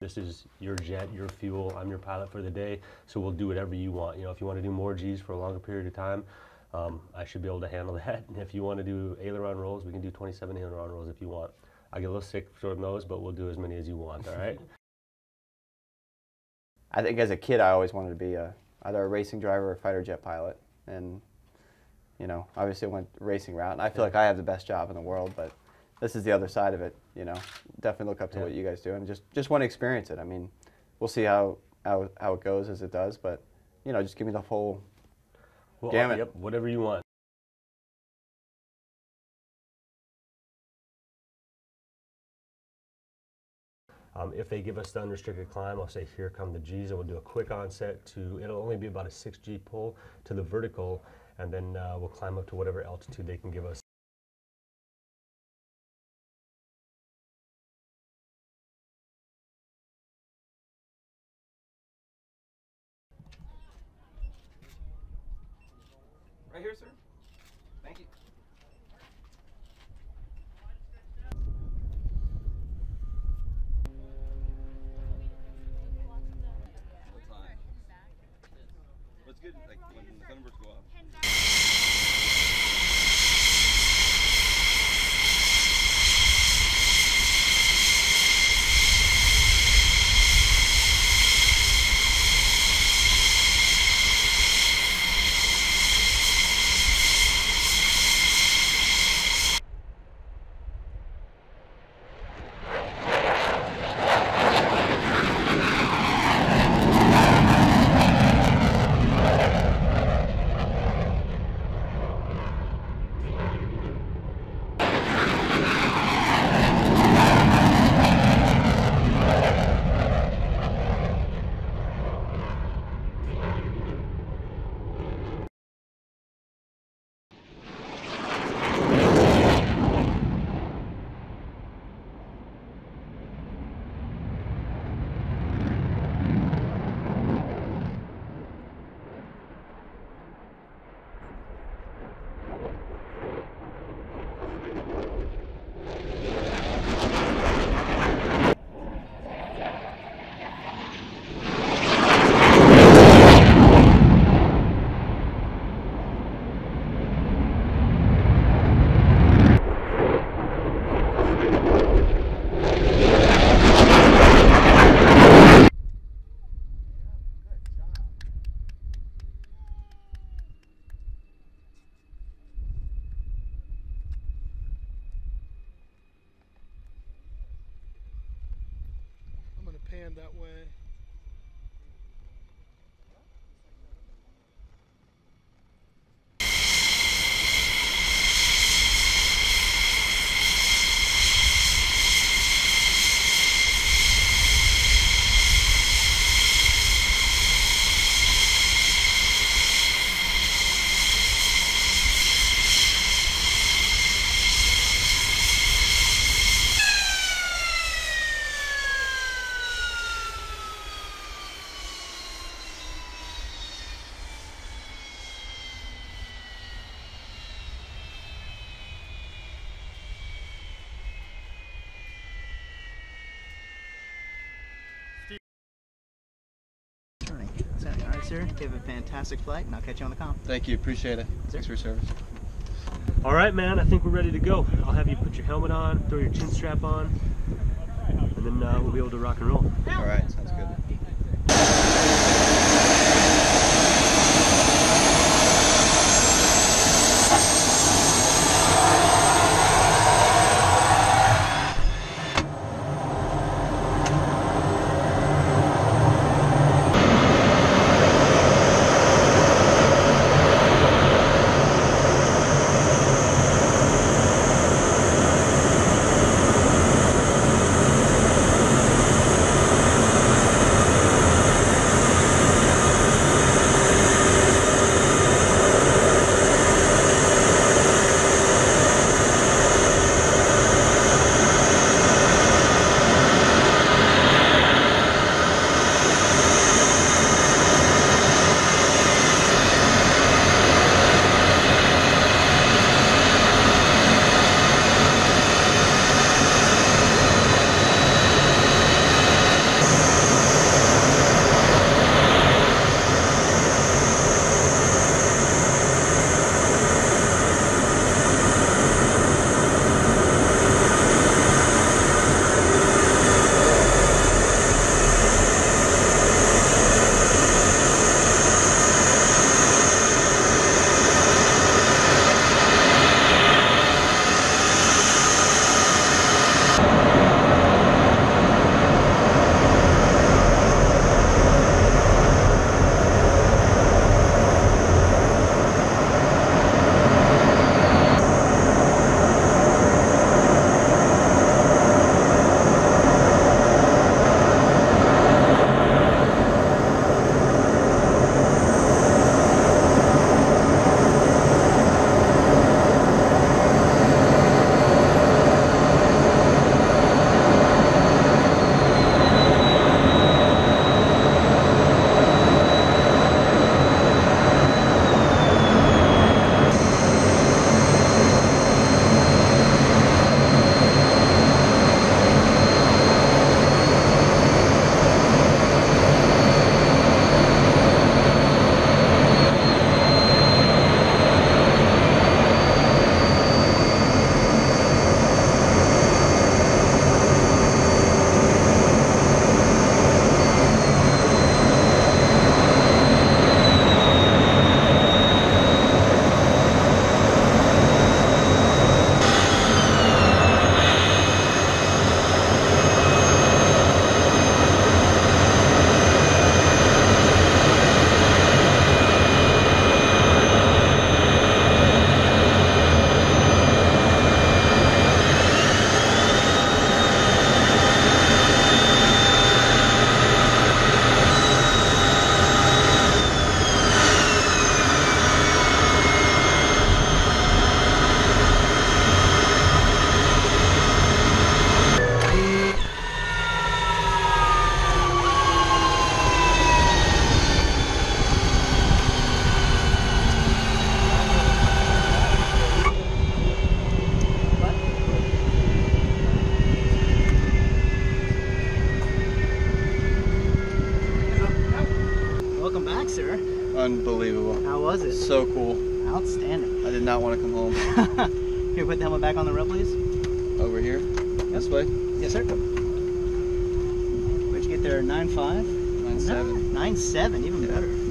This is your jet, your fuel. I'm your pilot for the day, so we'll do whatever you want. You know, if you want to do more G's for a longer period of time, um, I should be able to handle that. And if you want to do aileron rolls, we can do 27 aileron rolls if you want. I get a little sick from those, but we'll do as many as you want. All right. I think as a kid, I always wanted to be a, either a racing driver or a fighter jet pilot, and you know, obviously I went racing route. And I feel like I have the best job in the world, but this is the other side of it. You know, definitely look up to Yeah. what you guys do, and just just want to experience it. I mean, we'll see how how how it goes as it does, but you know, just give me the whole. Well, Damn it. Yep, whatever you want. Um, if they give us the unrestricted climb, I'll say, here come the G's, and we'll do a quick onset to, it'll only be about a 6 G pull to the vertical, and then uh, we'll climb up to whatever altitude they can give us. That way. Turning. So, all right, sir. You have a fantastic flight, and I'll catch you on the comp. Thank you. Appreciate it. Thanks for your service. All right, man, I think we're ready to go. I'll have you put your helmet on, throw your chin strap on, and then uh, we'll be able to rock and roll. All right. Sounds good. So cool. Outstanding. I did not want to come home. Here, put the helmet back on the road, please. Over here? This way? Yes, sir. Where'd you get there? Nine five. Nine seven. Nine seven, even better.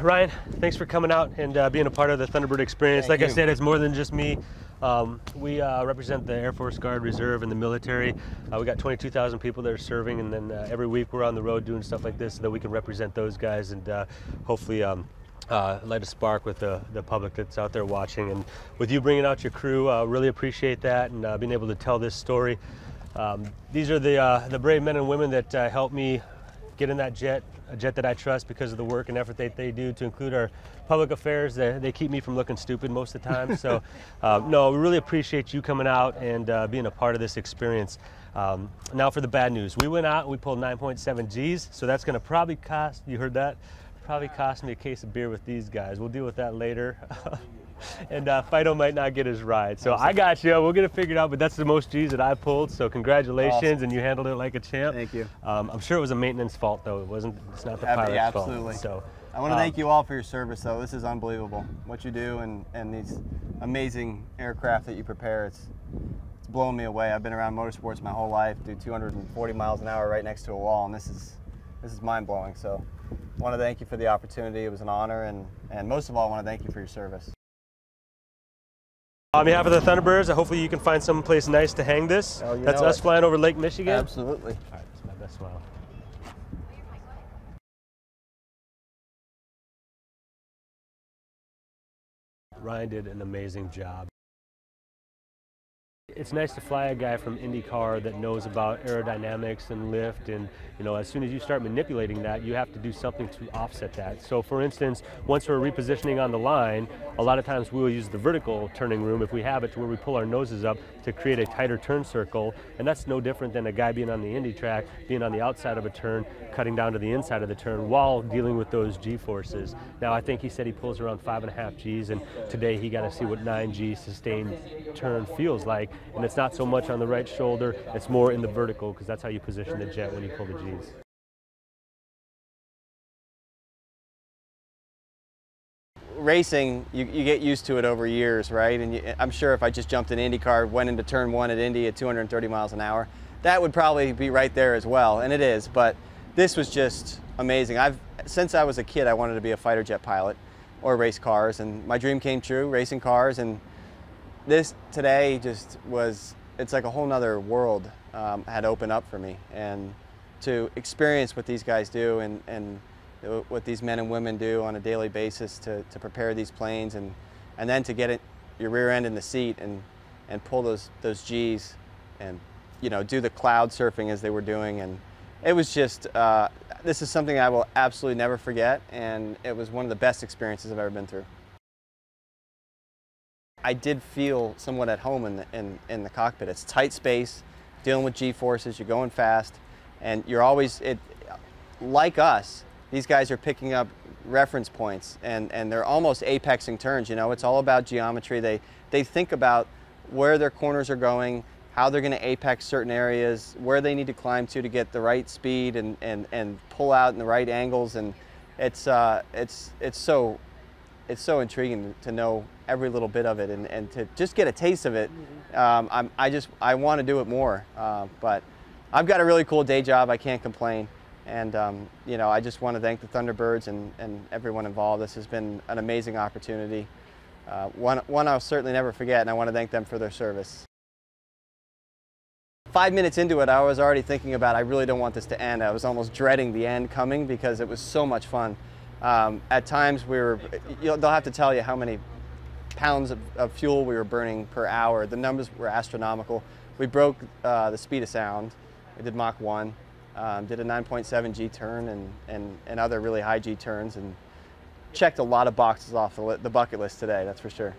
Ryan, thanks for coming out and uh, being a part of the Thunderbird experience. Thank like I said, it's more than just me. Um, we uh, represent the Air Force Guard Reserve and the military. Uh, we got 22,000 people that are serving, and then uh, every week we're on the road doing stuff like this so that we can represent those guys and uh, hopefully um, uh, light a spark with the, the public that's out there watching. And with you bringing out your crew, uh, really appreciate that and uh, being able to tell this story. Um, these are the, uh, the brave men and women that uh, helped me get in that jet, a jet that I trust because of the work and effort that they do to include our public affairs. They, they keep me from looking stupid most of the time. So, uh, no, we really appreciate you coming out and uh, being a part of this experience. Um, now for the bad news. We went out and we pulled 9.7 G's, so that's going to probably cost, you heard that? Probably cost me a case of beer with these guys. We'll deal with that later. and uh, Fido might not get his ride. So I got you. We'll get it figured out, but that's the most G's that I pulled. So congratulations, Awesome. and you handled it like a champ. Thank you. Um, I'm sure it was a maintenance fault, though. It wasn't. It's not the Ab- pilot's yeah, fault. absolutely. So I want to um, thank you all for your service, though. This is unbelievable. What you do and, and these amazing aircraft that you prepare, it's, it's blowing me away. I've been around motorsports my whole life, do 240 miles an hour right next to a wall, and this is, this is mind blowing. So I want to thank you for the opportunity. It was an honor, and, and most of all, I want to thank you for your service. On behalf of the Thunderbirds, hopefully you can find some place nice to hang this. Oh, That's us it. flying over Lake Michigan. Absolutely. All right, that's my best smile. Ryan did an amazing job. It's nice to fly a guy from IndyCar that knows about aerodynamics and lift and you know as soon as you start manipulating that you have to do something to offset that. So for instance, once we're repositioning on the line, a lot of times we'll use the vertical turning room if we have it to where we pull our noses up to create a tighter turn circle and that's no different than a guy being on the Indy track, being on the outside of a turn, cutting down to the inside of the turn while dealing with those G forces. Now I think he said he pulls around five and a half G's and today he got to see what nine G sustained turn feels like and it's not so much on the right shoulder, it's more in the vertical because that's how you position the jet when you pull the G's. racing, you, you get used to it over years, right? And you, I'm sure if I just jumped in IndyCar, went into turn one at Indy at 230 miles an hour, that would probably be right there as well, and it is. But this was just amazing. I've since I was a kid, I wanted to be a fighter jet pilot or race cars, and my dream came true, racing cars. And this today just was it's like a whole nother world um, had opened up for me, and to experience what these guys do and and what these men and women do on a daily basis to, to prepare these planes and, and then to get it, your rear end in the seat and, and pull those, those G's and you know do the cloud surfing as they were doing. And it was just uh, this is something I will absolutely never forget. And it was one of the best experiences I've ever been through. I did feel somewhat at home in the, in, in the cockpit. It's tight space, dealing with G forces, you're going fast, and you're always, it, like us, these guys are picking up reference points and, and they're almost apexing turns. You know, it's all about geometry. They, they think about where their corners are going, how they're going to apex certain areas, where they need to climb to to get the right speed and, and, and pull out in the right angles. And it's, uh, it's, it's, so, it's so intriguing to know every little bit of it and, and to just get a taste of it. Um, I just I want to do it more. Uh, but I've got a really cool day job. I can't complain. And um, you know, I just want to thank the Thunderbirds and, and everyone involved. This has been an amazing opportunity. Uh, one, one I'll certainly never forget, and I want to thank them for their service. Five minutes into it, I was already thinking about I really don't want this to end. I was almost dreading the end coming because it was so much fun. Um, at times, we were, they'll have to tell you how many pounds of, of, fuel we were burning per hour. The numbers were astronomical. We broke uh, the speed of sound. We did Mach 1, um, did a 9.7 G turn and, and, and other really high G turns, and checked a lot of boxes off the, the bucket list today, that's for sure.